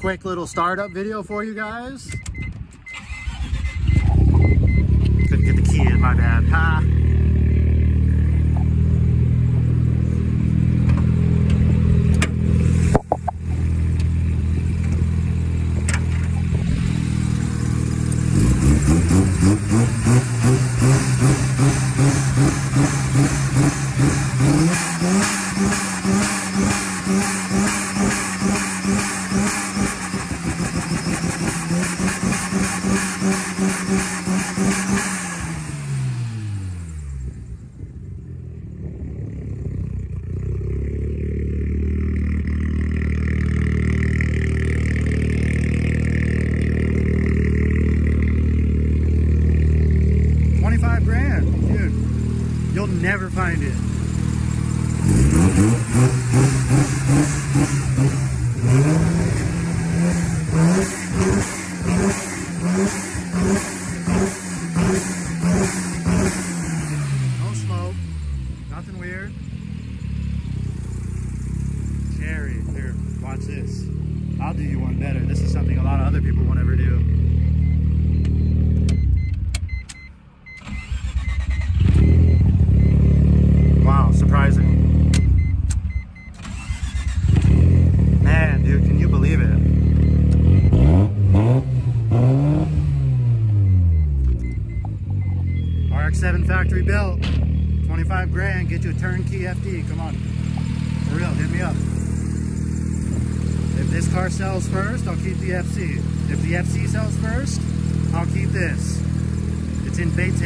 quick little startup video for you guys. Couldn't get the key in, my bad. Ha! 25 grand, dude. You'll never find it. No smoke, nothing weird. Cherry, here, watch this. I'll do you one better. This is something a lot of other people won't ever do. RX-7 factory built, 25 grand, get you a turnkey FD, come on. For real, hit me up. If this car sells first, I'll keep the FC. If the FC sells first, I'll keep this. It's in Bates